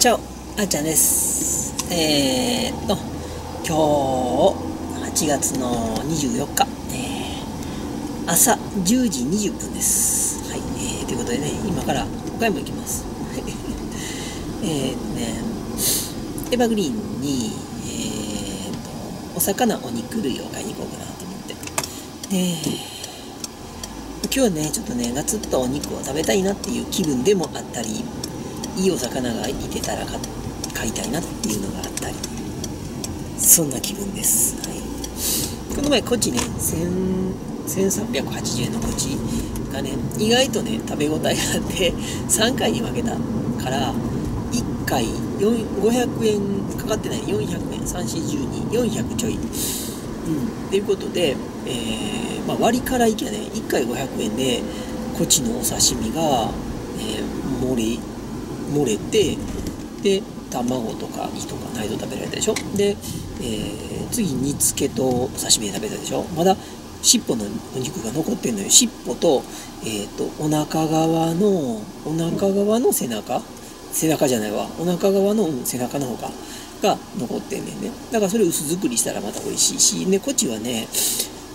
チャオあーちゃんです。えー、っと今日8月の24日、えー、朝10時20分です。はい、えー、ということでね今から岡山行きます。えーとねエバグリーンにえー、っとお魚お肉類を買いに行こうかなと思って。で今日はねちょっとねガツッとお肉を食べたいなっていう気分でもあったりいいお魚がいてたら買いたいなっていうのがあったりそんな気分です、はい、この前こっちね1380円のこっちがね意外とね食べ応えがあって3回に分けたから1回500円かかってない400円3412400ちょい。うん。っていうことで、えーまあ、割からいきゃね1回500円でこっちのお刺身が、えー、盛り漏れてで卵とか胃とか内臓食べられたでしょ？で、えー、次煮付けとお刺身で食べたでしょ？まだ尻尾のお肉が残ってんのよ。尻尾と,、えーと、お腹側のお腹側の背中？背中じゃないわ。お腹側の、背中の方がが残ってんねんね。だからそれ薄作りしたらまた美味しいし。ねこっちはね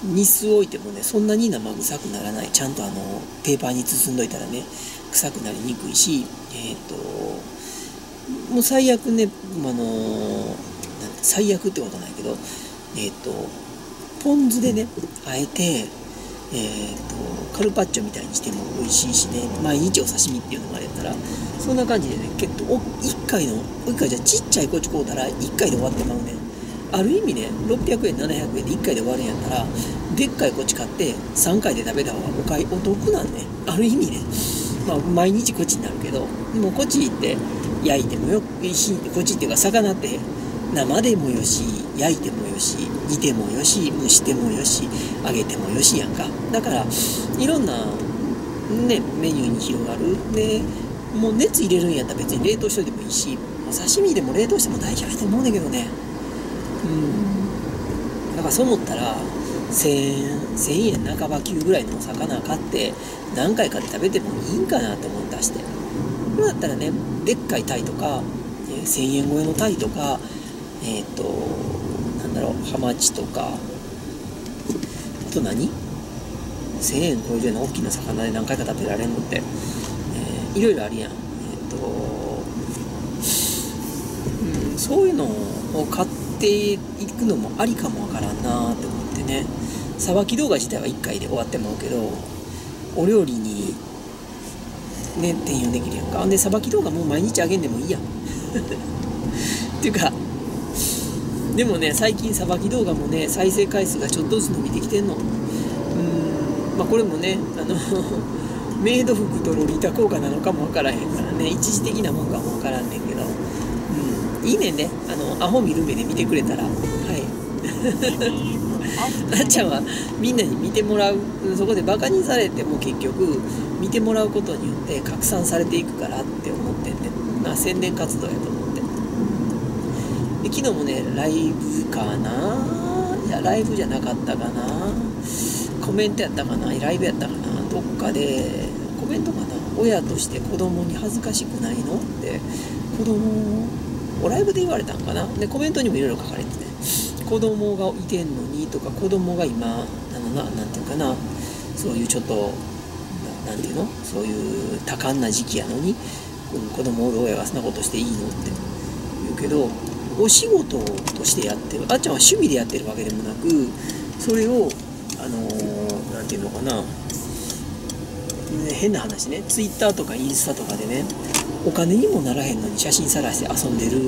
日数置いてもねそんなに生臭くならない。ちゃんとあのペーパーに包んどいたらね臭くなりにくいしえっ、ー、ともう最悪ねあの最悪ってことないけどえっ、ー、とポン酢でねあえてえーと、カルパッチョみたいにしても美味しいしね毎日お刺身っていうのがあれやったらそんな感じでね結構1回の1回じゃちっちゃいこっち買うたら1回で終わってまうね。ある意味ね600円700円で1回で終わるんやったらでっかいこっち買って3回で食べた方がお買いお得なんねある意味ね。まあ毎日こっちになるけどでもこっち行って焼いてもよしこっちっていうか魚って生でもよし焼いてもよし煮てもよし蒸してもよし揚げてもよしやんか。だからいろんなねメニューに広がる。でもう熱入れるんやったら別に冷凍しといてもいいしお刺身でも冷凍しても大丈夫だと思うんだけどね。うん。だからそう思ったら1000円1000円半ば級ぐらいのお魚買って何回かで食べてもいいんかなと思って出して。今だったらねでっかいタイとか、えー、1000円超えのタイとかえっ、ー、となんだろうハマチとか。あと何？1000円超えるような大きな魚で何回か食べられるのって、えー、いろいろあるやん。えっ、ー、と、うん、そういうのを買っていくのもありかもわからんなってねさばき動画自体は1回で終わってまうけどお料理にね転用できるやんか。でさばき動画もう毎日あげんでもいいやん。っていうかでもね最近さばき動画もね再生回数がちょっとずつ伸びてきてんの。うんまあこれもねあの メイド服とロリータ効果なのかもわからへんからね一時的なもんかもわからんねんけど。うんいいねんね。あのアホ見る目で見てくれたら。はい。あっちゃんはみんなに見てもらうそこでバカにされても結局見てもらうことによって拡散されていくからって思ってんねまあ宣伝活動やと思って。で昨日もねライブかな？いやライブじゃなかったかな？コメントやったかな？ライブやったかな？どっかでコメントかな？親として子供に恥ずかしくないの？って子供をライブで言われたんかな？でコメントにもいろいろ書かれてて。子供がいてんのにとか子供が今あのななんていうかなそういうちょっと何ていうの？そういう多感な時期やのにうん子供おる親がそんなことしていいのって言うけどお仕事としてやってるあっちゃんは趣味でやってるわけでもなくそれをあの何、て言うのかな変な話ねツイッターとかインスタとかでねお金にもならへんのに写真さらして遊んでる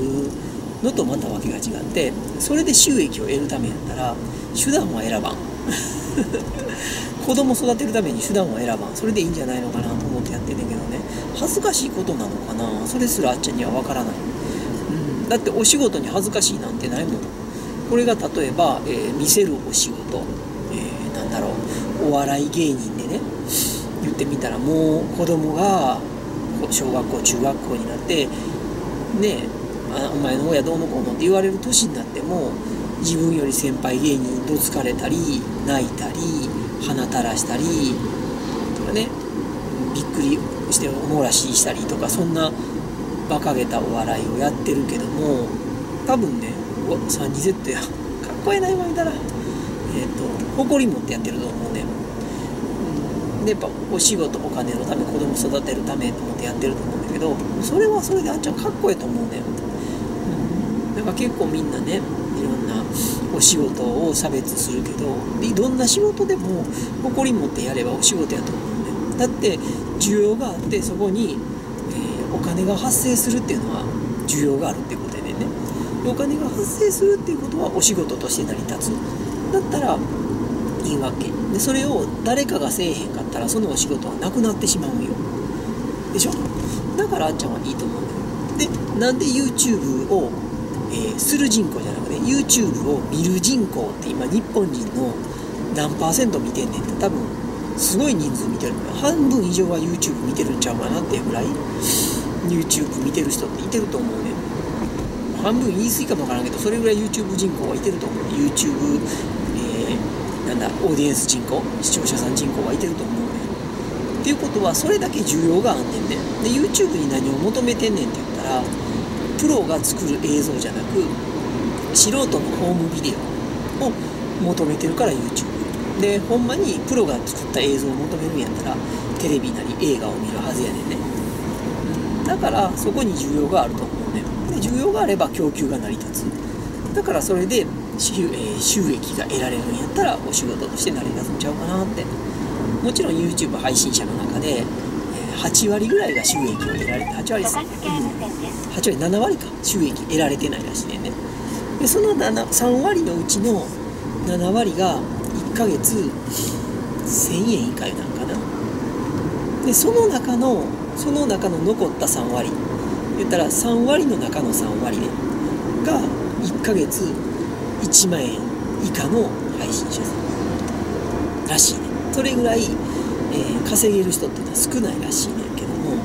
のとまたわけが違ってそれで収益を得るためやったら手段は選ばん。子供育てるために手段は選ばん。それでいいんじゃないのかなと思ってやってんねんけどね。恥ずかしいことなのかな。それすらあっちゃんにはわからない、うん、だってお仕事に恥ずかしいなんてないもんこれが例えば、えー、見せるお仕事、えー、なんだろう。お笑い芸人でね言ってみたらもう子供が小学校中学校になってねあお前の親どうのこうのって言われる年になっても自分より先輩芸人どつかれたり泣いたり鼻垂らしたりとかねびっくりしておもらししたりとかそんな馬鹿げたお笑いをやってるけども多分ねうわ 32Z やかっこええな今見たら。えっ、と誇り持ってやってると思うね、ん、でやっぱお仕事お金のため子供育てるためと思ってやってると思うんだけどそれはそれであっちゃんかっこええと思うね、うん、だから結構みんなねいろんなお仕事を差別するけどどんな仕事でも誇り持ってやればお仕事やと思うね。だって需要があってそこに、えー、お金が発生するっていうのは需要があるってことでねお金が発生するっていうことはお仕事として成り立つ。だったらいいわけ。でそれを誰かがせえへんかったらそのお仕事はなくなってしまうよ。でしょ？だからあっちゃんはいいと思うんだよ。でなんで YouTube を、え、する人口じゃなくて YouTube を見る人口って今日本人の何パーセント見てんねんって多分すごい人数見てる半分以上は YouTube 見てるんちゃうかなっていうぐらい YouTube 見てる人っていてると思うね半分言い過ぎかもわからんけどそれぐらい YouTube 人口はいてると思う YouTube、えー、なんだオーディエンス人口視聴者さん人口はいてると思うねっていうことはそれだけ需要があんねんね。で YouTube に何を求めてんねんって言ったらプロが作る映像じゃなく素人のホームビデオを求めてるから YouTube でほんまにプロが作った映像を求めるんやったらテレビなり映画を見るはずやねんね。だからそこに需要があると思うねで需要があれば供給が成り立つ。だからそれで収,、えー、収益が得られるんやったらお仕事として成り立つんちゃうかなって。もちろん YouTube 配信者の中で8割ぐらいが収益を得られて8割、うん、8割7割か収益得られてないらしいねんね。でその3割のうちの7割が1ヶ月1000円以下なんかな。でその中のその中の残った3割。言ったら3割の中の3割ね。が1ヶ月1万円以下の配信者さんらしいね。それぐらい、ー、稼げる人っていうのは少ないらしいねんけども。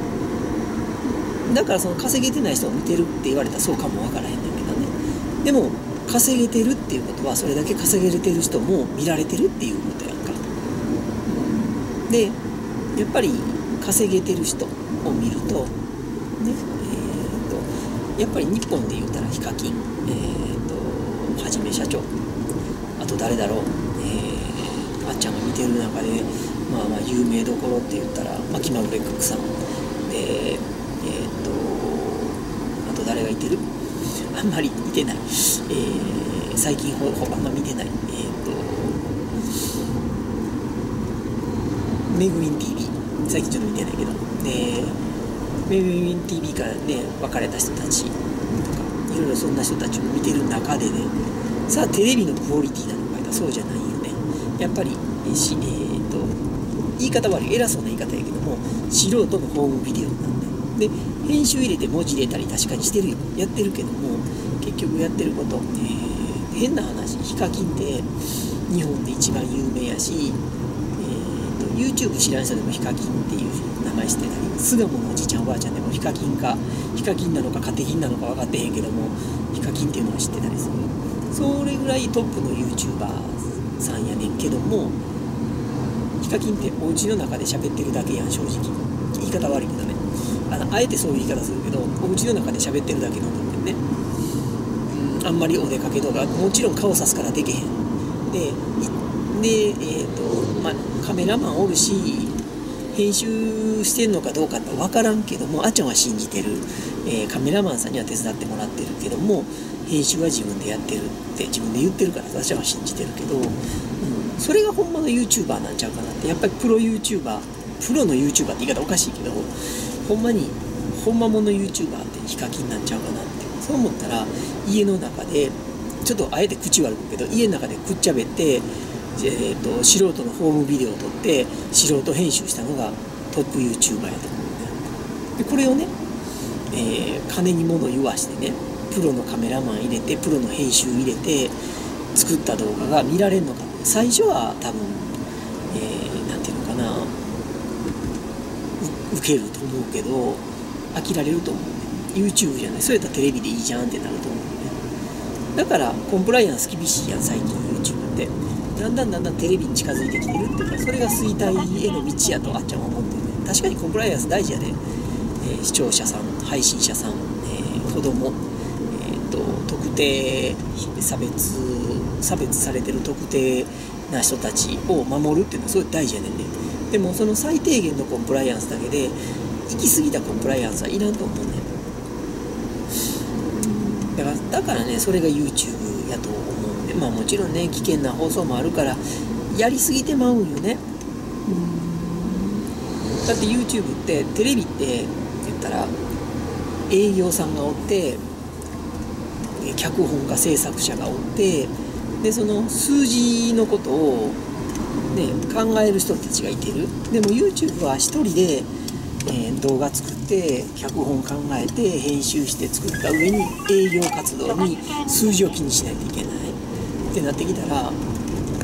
だからその稼げてない人を見てるって言われたらそうかもわからへんねんけどね。でも稼げてるっていうことはそれだけ稼げれてる人も見られてるっていうことやんか。でやっぱり稼げてる人を見るとねえとやっぱり日本で言うたらヒカキン、えーと、はじめ社長あと誰だろう、えー、あっちゃんが見てる中でまあまあ有名どころって言ったら、まあ、気まぐれクックさんでえっ、とあと誰がいてる？あんまり見てない、えー、最近ほほあんま見てない。えっ、とめぐみん TV 最近ちょっと見てないけど。でメイウィン TV からね別れた人たちとかいろいろそんな人たちを見てる中でねさあテレビのクオリティなのかそうじゃないよね。やっぱりし、え、言い方悪い偉そうな言い方やけども素人のホームビデオなんでで編集入れて文字入れたり確かにしてるよ。やってるけども結局やってること、えー、変な話ヒカキンって日本で一番有名やしえー、と YouTube 知らん人でもヒカキンっていう名前してたり巣鴨のおじいちゃんおばあちゃんでもヒカキンかヒカキンなのかカテキンなのか分かってへんけどもヒカキンっていうのを知ってたりする。それぐらいトップの YouTuber さんやねんけどもヒカキンってお家の中で喋ってるだけやん正直。言い方悪いけどね。あのあえてそういう言い方するけどお家の中で喋ってるだけなんだってね。うんあんまりお出かけとかもちろん顔さすからできへん。ででえっ、ー、とまあカメラマンおるし編集してんのかどうかって分からんけどもあっちゃんは信じてる、えー、カメラマンさんには手伝ってもらってるけども編集は自分でやってるって自分で言ってるから私は信じてるけど、それが本物の YouTuber なんちゃうかなって。やっぱりプロ YouTuber プロの YouTuber って言い方おかしいけどほんまにほんまもの YouTuber ってヒカキンなんちゃうかなって。そう思ったら家の中でちょっとあえて口悪くけど家の中でくっちゃべってえーと、素人のホームビデオを撮って素人編集したのがトップ YouTuber やと思うんででこれをね、えー、金に物言わしてねプロのカメラマン入れてプロの編集入れて作った動画が見られるのか最初は多分何、えー、て言うのかな。受けると思うけど飽きられると思うね。YouTube じゃない。そうやったらテレビでいいじゃんってなると思うね。だからコンプライアンス厳しいやん最近 YouTube って。だんだんだんだんテレビに近づいてきてるっていうかそれが衰退への道やとあっちゃんは思ってるね。確かにコンプライアンス大事やで、えー、視聴者さん配信者さん、えー、子供、えーと、特定差別差別されてる特定な人たちを守るっていうのはすごい大事やねんね。でもその最低限のコンプライアンスだけで行き過ぎたコンプライアンスはいらんと思うねだからだからねそれが YouTube やと思うんで。まあもちろんね危険な放送もあるからやりすぎてまうんよね。だって YouTube ってテレビって言ったら営業さんがおって脚本家制作者がおってでその数字のことを、ね、考える人たちがいてる。でも YouTube は1人で、えー、動画作って脚本考えて編集して作った上に営業活動に数字を気にしないといけない。ってなってきたら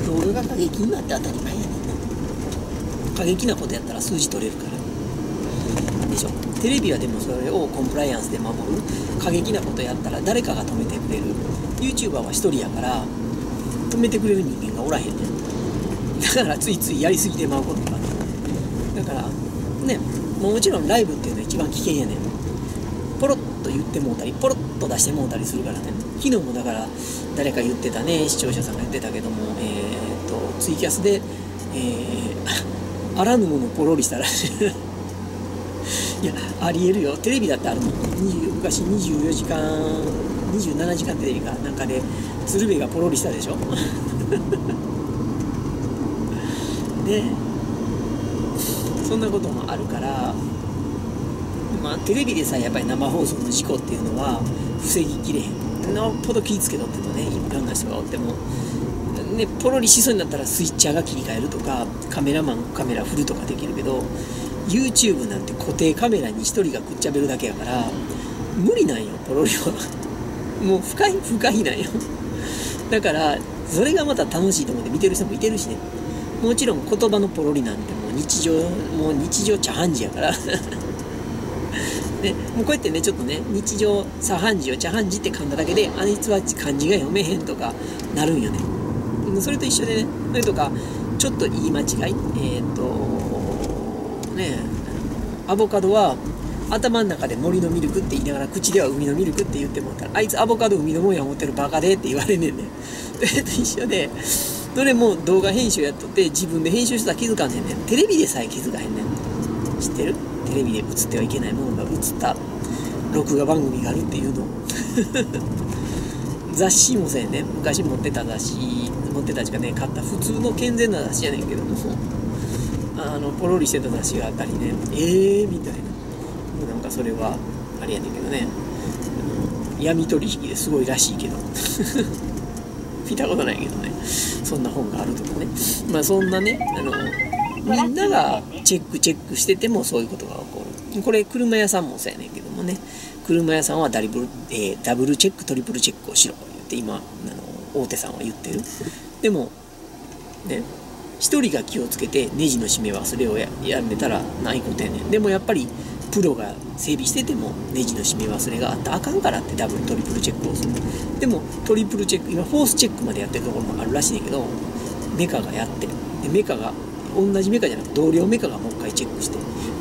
動画が過激になって当たり前やねん過激なことやったら数字取れるから。でしょ。テレビはでもそれをコンプライアンスで守る。過激なことやったら誰かが止めてくれる。YouTuber は1人やから止めてくれる人間がおらへんねん。だからついついやりすぎてまうことがある。だからねもちろんライブっていうのは一番危険やねん。ポロッと言ってもうたりポロッと出してもうたりするからね。昨日もだから誰か言ってたね視聴者さんが言ってたけどもえー、っとツイキャスでえーあらぬものポロリしたらしい。いやありえるよ。テレビだってあるもん。昔24時間27時間テレビかなんかで鶴瓶がポロリしたでしょ？ねそんなこともあるからまあテレビでさやっぱり生放送の事故っていうのは防ぎきれへん。のっぽど気ぃつけとってもねいろんな人がおっても。ね、ポロリしそうになったらスイッチャーが切り替えるとかカメラマンカメラ振るとかできるけど YouTube なんて固定カメラに1人がくっちゃべるだけやから無理なんよポロリは。もう深い深いなんよ。だからそれがまた楽しいと思って見てる人もいてるしね。もちろん言葉のポロリなんてもう日常もう日常茶飯事やから。ね、もうこうやってねちょっとね日常茶飯事を茶飯事って噛んだだけであいつは漢字が読めへんとかなるんよね。それと一緒でねそれとかちょっと言い間違い。えっ、ー、とねアボカドは頭の中で森のミルクって言いながら口では海のミルクって言ってもったらあいつアボカド海のもんや思ってるバカでって言われんねんね。それと一緒でどれも動画編集やっとって自分で編集したら気づかんねんねテレビでさえ気づかへんねん。知ってる？テレビで映ってはいけないものが映った。録画番組があるっていうの。雑誌もせんね昔持ってた雑誌持ってたちがね買った。普通の健全な雑誌やねんけども。あのポロリしてた雑誌があったりね。ええー、みたいな。かそれはあれやねんけどね。闇取引ですごいらしいけど。見たことないけどね。そんな本があるとかね。まあそんなねあのみんながチェックチェックしててもそういうことが起こる。これ車屋さんもそうやねんけどもね。車屋さんはダリブル、えー、ダブルチェックトリプルチェックをしろって今あの大手さんは言ってる。でもね1人が気をつけてネジの締め忘れをややめたらないことやねん。でもやっぱりプロが整備しててもネジの締め忘れがあったらあかんからってダブルトリプルチェックをする。でもトリプルチェック今フォースチェックまでやってるところもあるらしいねんけどメカがやってでメカが同じメカじゃなく同僚メカがもう一回チェックして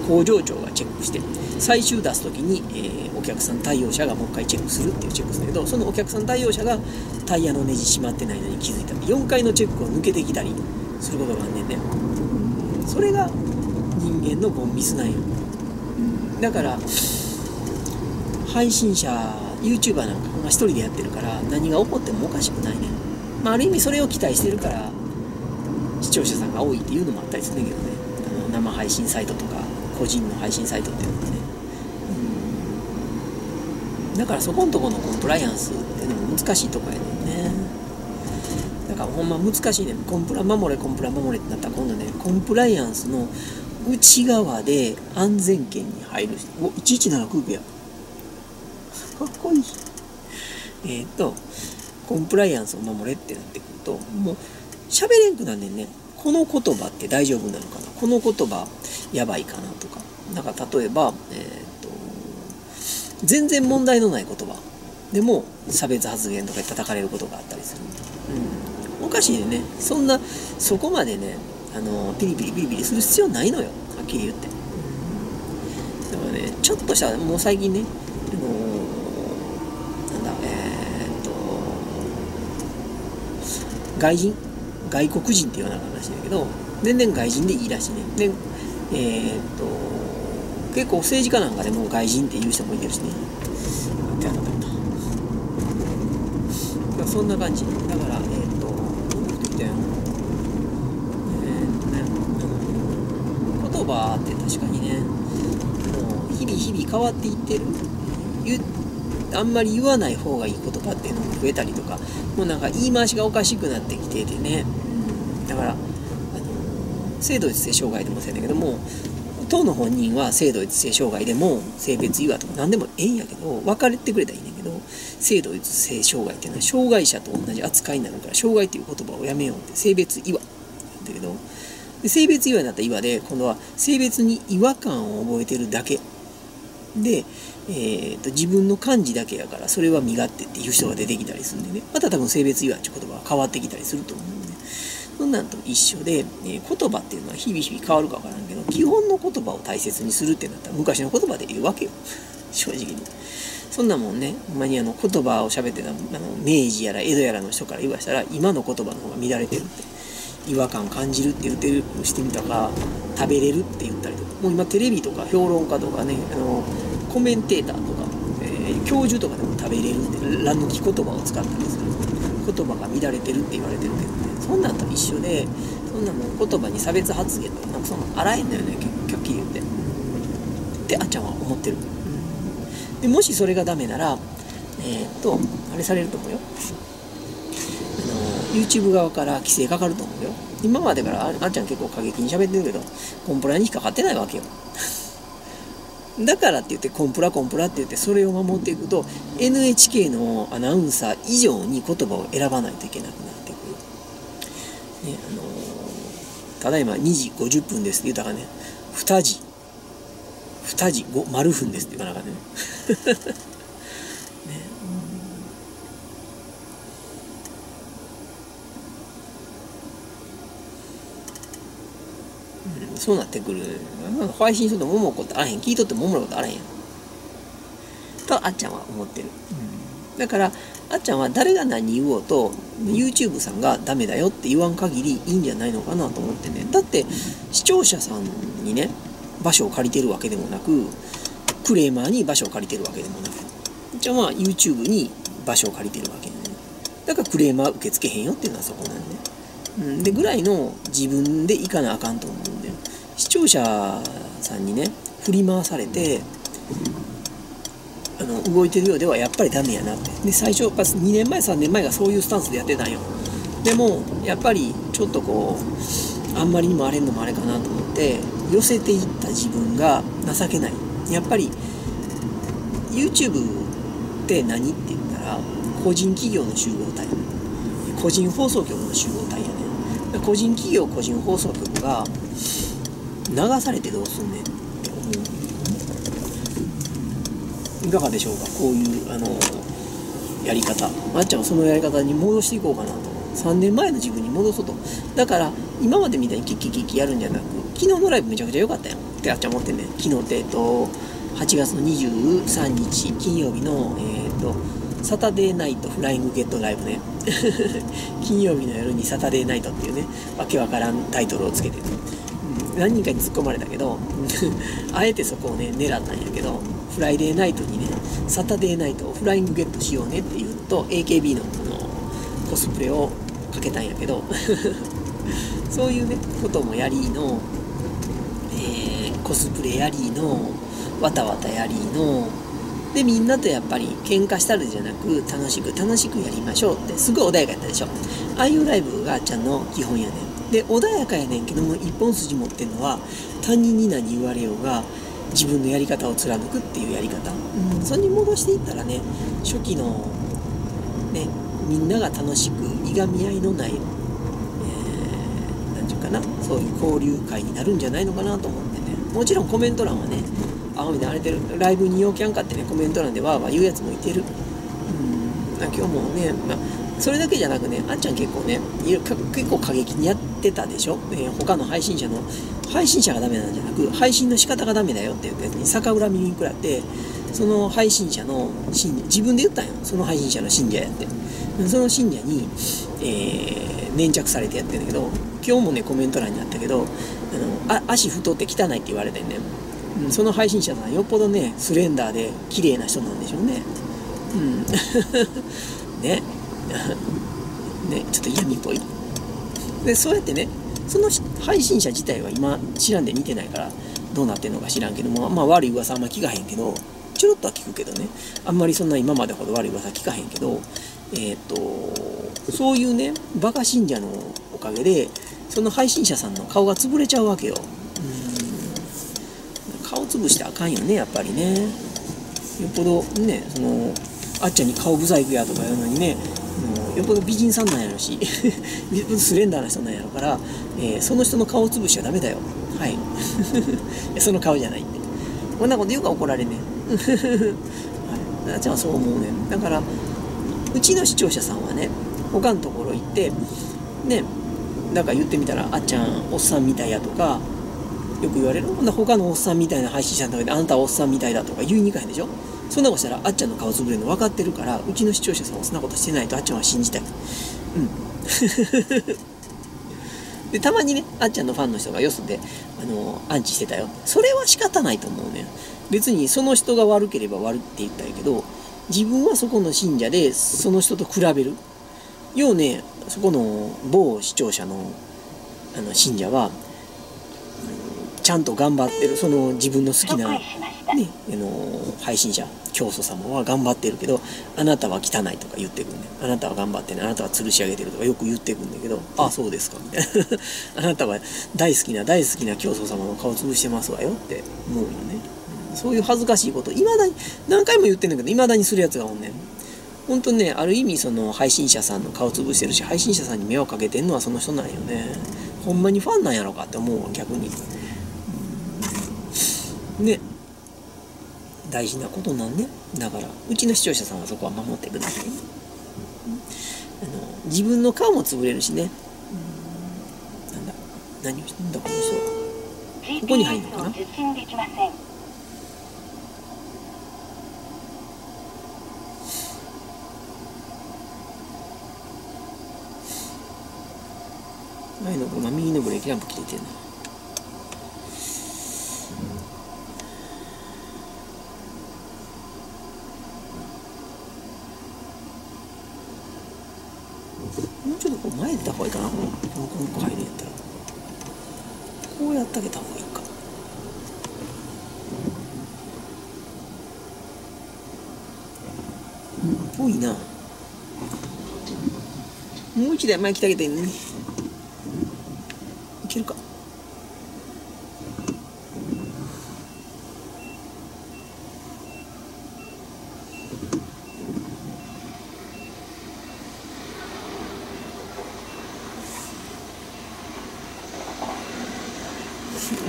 工場長がチェックして最終出す時に、えー、お客さん対応者がもう一回チェックするっていうチェックするけどそのお客さん対応者がタイヤのネジ閉まってないのに気づいた。り4回のチェックを抜けてきたりすることがあんねんね。それが人間のボンミスなんよ。だから配信者 YouTuber なんかが一人でやってるから何が起こってもおかしくないねまあ、ある意味それを期待してるから視聴者さんが多いっていうのもあったりするんだけどね。あの生配信サイトとか個人の配信サイトっていうのはね、うん、だからそこんとこのコンプライアンスっていうのも難しいとこやねんね。だからほんま難しいねコンプラ守れコンプラ守れってなったら今度ねコンプライアンスの内側で安全圏に入るお117空気や。かっこいい。えっ、ー、とコンプライアンスを守れってなってくるともう喋れんくなんねんね。この言葉って大丈夫なのかな？この言葉やばいかなとか。なんか例えば、えーと、全然問題のない言葉。でも差別発言とかで叩かれることがあったりする、うん、おかしいよね。そんなそこまでねあのピリピリピリピリする必要ないのよ。はっきり言って、だからねちょっとしたもう最近ねあのなんだえー、っと外人？外国人っていうような話だけど全然外人でいいらしいね。でえー、っと結構政治家なんかでも外人っていう人もいてるしね。手当たった。そんな感じだからえー、っとこの人言ったよえー、っとね言葉って確かにね。もう日々日々変わっていってる。言あんまり言わない方がいい言葉っていうのも増えたりとか。もうなんか言い回しがおかしくなってきててね、だからあの性同一性障害でもそうやけども当の本人は性同一性障害でも性別違和とか何でもええんやけど分かれてくれたらいいんだけど性同一性障害っていうのは障害者と同じ扱いになるから障害っていう言葉をやめようって性別違和だけどで性別違和になった違和で今度は性別に違和感を覚えてるだけ。で、えーと、自分の漢字だけやからそれは身勝手っていう人が出てきたりするんでね。また多分性別違和っていう言葉は変わってきたりすると思うんで。そんなんと一緒で、えー、言葉っていうのは日々日々変わるか分からんけど基本の言葉を大切にするってなったら昔の言葉で言うわけよ。正直に。そんなもんね、ほんまにあの言葉を喋ってたあの明治やら江戸やらの人から言わしたら今の言葉の方が乱れてるって。違和感感じるって言ってるしてみたか食べれるって言ったりとか。もう今テレビとか評論家とかねあのコメンテーターとか、えー、教授とかでも食べれるって乱抜き言葉を使ったりする。言葉が乱れてるって言われてるけどね。そんなんと一緒でそんなもん言葉に差別発言とかなんかそんな荒いんだよね結局言って。ってあっちゃんは思ってる、うん、でもしそれがダメならえー、っとあれされると思うよ。YouTube 側から規制かかると思うよ。今までからあっちゃん結構過激に喋ってるけどコンプラに引っかかってないわけよ。だからって言ってコンプラコンプラって言ってそれを守っていくと NHK のアナウンサー以上に言葉を選ばないといけなくなってくる、ねあのー、ただいま2時50分ですって言ったからね。2時。2時5丸分ですって言わなかったねそうなってくる。配信するとももこってあらへん。聞いとってもものことあらへん。とあっちゃんは思ってる、うん、だからあっちゃんは誰が何言おうと YouTube さんがダメだよって言わん限りいいんじゃないのかなと思ってねだって視聴者さんにね場所を借りてるわけでもなくクレーマーに場所を借りてるわけでもなくじゃあまあ YouTube に場所を借りてるわけねだからクレーマー受け付けへんよっていうのはそこなんで、うん、でぐらいの自分でいかなあかんと思う。視聴者さんにね振り回されてあの動いてるようではやっぱりダメやなって。で最初やっぱ2年前3年前がそういうスタンスでやってたんよ。でもやっぱりちょっとこうあんまりにも荒れんのもあれかなと思って寄せていった自分が情けない。やっぱり YouTube って何？って言ったら個人企業の集合体。個人放送局の集合体やね。個人企業個人放送局が流されてどうすんねん。って思ういかがでしょうかこういうあのやり方。まっちゃんはそのやり方に戻していこうかなと。3年前の自分に戻そうと。だから今までみたいにキッキキッキやるんじゃなく昨日のライブめちゃくちゃ良かったよってあっちゃん思ってんね昨日ってえっと8月の23日金曜日のえっとサタデーナイトフライングゲットライブね。金曜日の夜にサタデーナイトっていうねわけわからんタイトルをつけて。何人かに突っ込まれたけどあえてそこをね狙ったんやけどフライデーナイトにねサタデーナイトをフライングゲットしようねっていうのと AKB ののコスプレをかけたんやけど そういうねこともやりの、えー、コスプレやりのわたわたやりのでみんなとやっぱり喧嘩したるじゃなく楽しく楽しくやりましょうってすごい穏やかやったでしょ。ああいうライブがあっちゃんの基本やねで穏やかやねんけども一本筋持ってんのは他人に何言われようが自分のやり方を貫くっていうやり方、うん、それに戻していったらね初期のねみんなが楽しくいがみ合いのない何、えー、て言うかなそういう交流会になるんじゃないのかなと思ってね。もちろんコメント欄はね青みで荒れてるライブに陽キャンかってねコメント欄でわーわー言うやつもいてる。うん。今日もね、まあそれだけじゃなくねあっちゃん結構ね結構過激にやってたでしょ、えー、他の配信者の配信者がダメなんじゃなく配信の仕方がダメだよって言ったやつに逆恨みに食らってその配信者の信者自分で言ったんよ。その配信者の信者やって。その信者に、えー、粘着されてやってんだけど今日もねコメント欄にあったけどあのあ足太って汚いって言われてんね、うん、その配信者さんよっぽどねスレンダーで綺麗な人なんでしょうね。うん。ね。ねちょっと嫌味っぽい。でそうやってねその配信者自体は今知らんで見てないからどうなってんのか知らんけどもまあ悪い噂あんま聞かへんけどちょろっとは聞くけどね。あんまりそんな今までほど悪い噂聞かへんけどえっ、ー、とそういうねバカ信者のおかげでその配信者さんの顔が潰れちゃうわけよ。うん。顔潰してあかんよねやっぱりね。よっぽどねそのあっちゃんに顔ブザイクやとか言うのにねよっぽど美人さんなんやろし。よっぽどスレンダーな人なんやろから、えー、その人の顔を潰しちゃダメだよ。はい。その顔じゃないって。こんなこと言うか怒られね はい、あちゃんはそう思うねだからうちの視聴者さんはね他のところ行ってねなんか言ってみたらあっちゃんおっさんみたいやとかよく言われる。ほんな他のおっさんみたいな配信者の中であなたはおっさんみたいだとか言いにくいでしょ。そんなことしたらあっちゃんの顔つぶれるの分かってるからうちの視聴者さんはそんなことしてないとあっちゃんは信じたい。うん。でたまにねあっちゃんのファンの人がよそであのアンチしてたよ。それは仕方ないと思うね。別にその人が悪ければ悪って言ったんやけど自分はそこの信者でその人と比べる。要ねそこの某視聴者のあの信者はちゃんと頑張ってるその自分の好きな、ね、あの配信者教祖様は頑張ってるけどあなたは汚いとか言ってくんねあなたは頑張ってねあなたは吊るし上げてるとかよく言ってくんだけどあ。あそうですか。みたいな。あなたは大好きな大好きな教祖様の顔潰してますわよって思うよね、うん、そういう恥ずかしいこといまだに何回も言ってんだけどいまだにするやつがおんねん。本当ねある意味その配信者さんの顔潰してるし配信者さんに迷惑かけてんのはその人なんよね。ほんまにファンなんやろかって思うわ逆に。ね大事なことなんねだからうちの視聴者さんはそこは守ってください。ね、あの自分の顔も潰れるしね、うん、なんだ何をしてんだこの人は。ここに入るのかな？前の車右のブレーキランプ切れてるなもうちょっとこう前出た方がいいかなこのこのコンコ入るんやったらこうやってあげた方がいいかうんぽいなもう一台前来てあげてんねいけるか。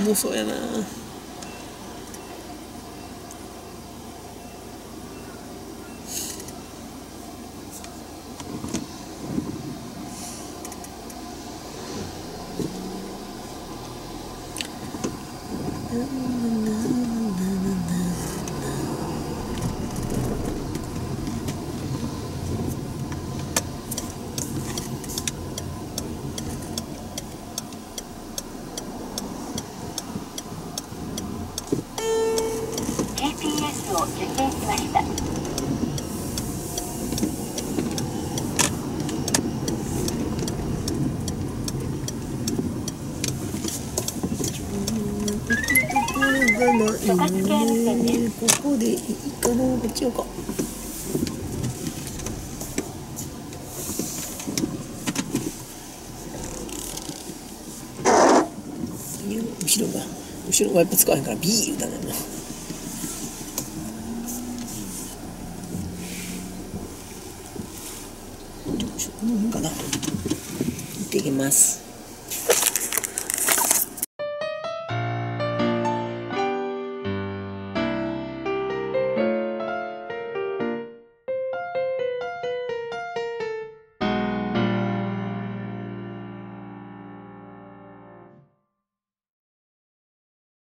重そうやなを受験しましたここでいいかなこっちよか。後ろが後ろワイプ使わへんからビー言うたねもう。この辺かな。行ってきます。